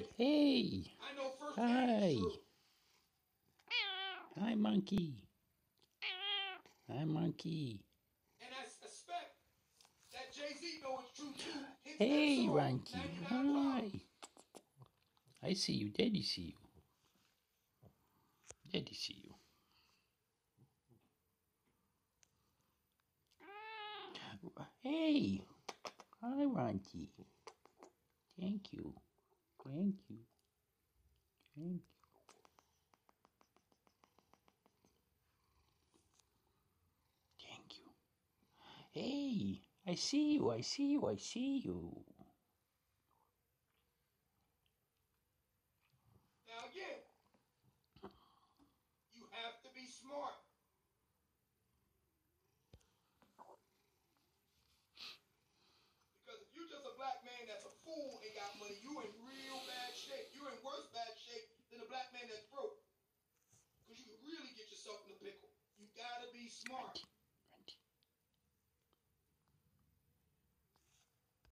monkey. Hey! I know first Hi. Hi, monkey. Hi, monkey. And I suspect that Jay-Z know it's true too. Hey, Ranky. Hi. I see you. Daddy see you. Daddy see you. Hey. Hi, Ranky. Thank you. Thank you. Thank you. Thank you. Hey, I see you, I see you, I see you. Now again, you have to be smart. Smart.